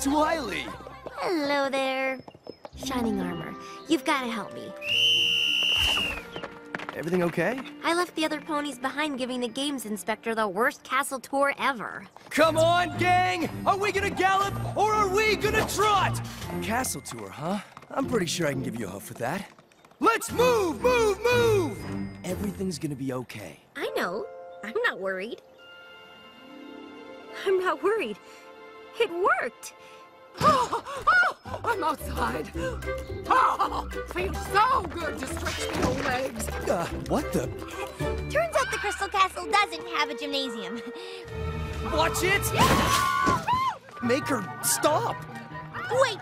Twily! Hello there. Shining Armor, you've got to help me. Everything okay? I left the other ponies behind giving the games inspector the worst castle tour ever. Come on, gang! Are we gonna gallop or are we gonna trot? Castle tour, huh? I'm pretty sure I can give you a hoof with that. Let's move, move, move! Everything's gonna be okay. I know. I'm not worried. I'm not worried. It worked. Oh, oh, I'm outside. Oh, feels so good to stretch the old legs. Uh, what the? Turns out the Crystal Castle doesn't have a gymnasium. Watch it! Make her stop! Wait,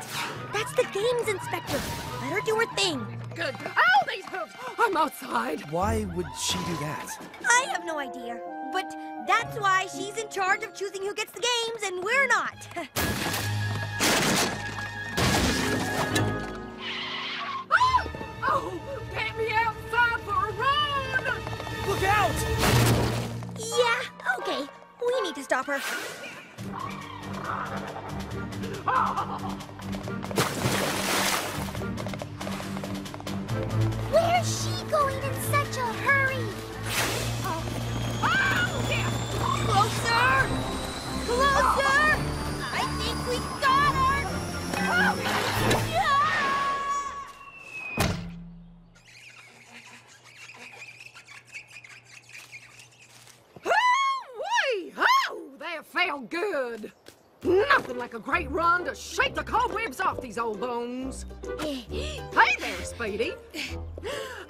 that's the games inspector. Let her do her thing. Good. Oh, these hooves. I'm outside. Why would she do that? I have no idea, but that's why she's in charge of choosing who gets the games and we're not. Oh, oh, get me outside for a run. Look out! yeah, okay. We need to stop her. good. Nothing like a great run to shake the cobwebs off these old bones. Hey there, Speedy.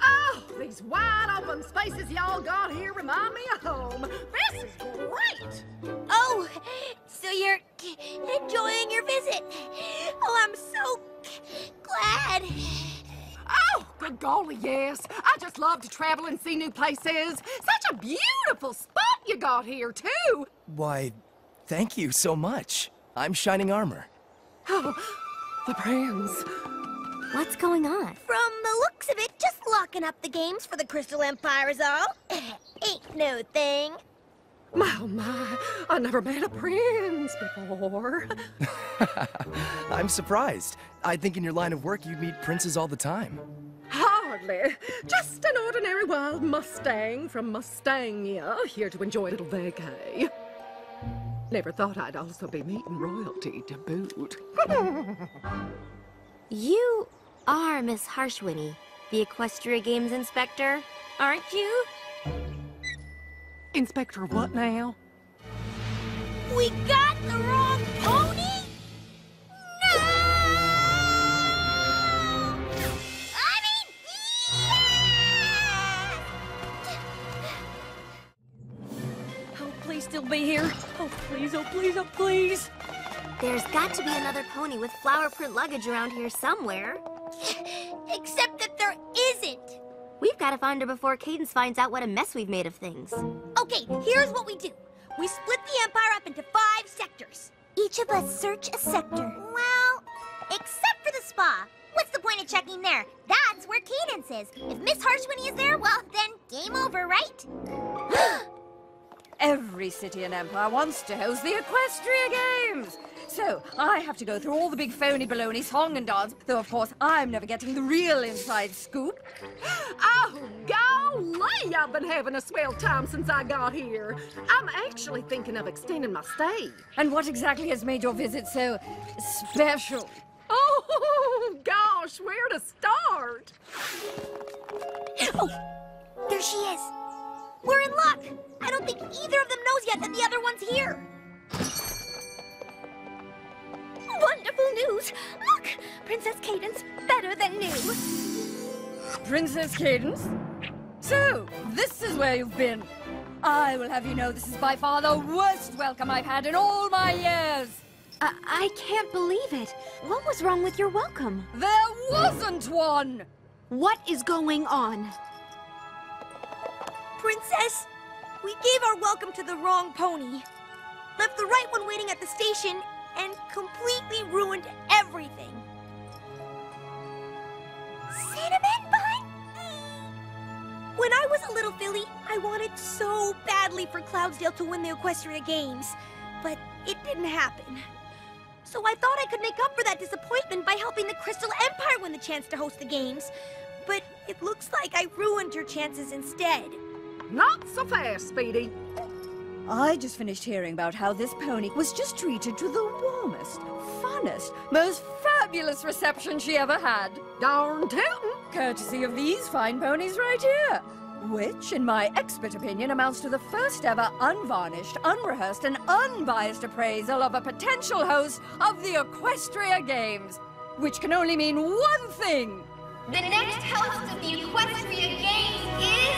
Oh, these wide open spaces y'all got here remind me of home. This is great. Oh, so you're enjoying your visit. Oh, I'm so glad. Oh, good golly, yes. I just love to travel and see new places. Such a beautiful spot you got here, too. Why, thank you so much. I'm Shining Armor. Oh, the prince. What's going on? From the looks of it, just locking up the games for the Crystal Empire is all. Ain't no thing. My, oh my, I never met a prince before. I'm surprised. I think in your line of work you'd meet princes all the time. Hardly. Just an ordinary wild Mustang from Mustangia, here to enjoy a little vacay. Never thought I'd also be meeting royalty to boot. You are Miss Harshwhinny, the Equestria Games Inspector, aren't you? Inspector what now? We got the wrong pony? Please be here. Oh, please, oh, please, oh, please. There's got to be another pony with flower print luggage around here somewhere. Except that there isn't. We've got to find her before Cadance finds out what a mess we've made of things. Okay, here's what we do. We split the Empire up into five sectors. Each of us search a sector. Well, except for the spa. What's the point of checking there? That's where Cadance is. If Miss Harshwhinny is there, well, then game over, right? Every city and empire wants to host the Equestria Games. So, I have to go through all the big phony baloney song and dance, though of course I'm never getting the real inside scoop. Oh, golly, I've been having a swell time since I got here. I'm actually thinking of extending my stay. And what exactly has made your visit so special? Oh, gosh, where to start? Oh, there she is. We're in luck. I don't think either of them knows yet that the other one's here. Wonderful news! Look! Princess Cadance, better than new. Princess Cadance? So, this is where you've been. I will have you know this is by far the worst welcome I've had in all my years. I, I can't believe it. What was wrong with your welcome? There wasn't one! What is going on? Princess, we gave our welcome to the wrong pony. Left the right one waiting at the station and completely ruined everything. Cinnamon bun? When I was a little filly, I wanted so badly for Cloudsdale to win the Equestria Games, but it didn't happen. So I thought I could make up for that disappointment by helping the Crystal Empire win the chance to host the games. But it looks like I ruined your chances instead. Not so fast, Speedy. I just finished hearing about how this pony was just treated to the warmest, funnest, most fabulous reception she ever had. Darn tootin'. Courtesy of these fine ponies right here. Which, in my expert opinion, amounts to the first ever unvarnished, unrehearsed, and unbiased appraisal of a potential host of the Equestria Games. Which can only mean one thing. The next host of the Equestria Games is...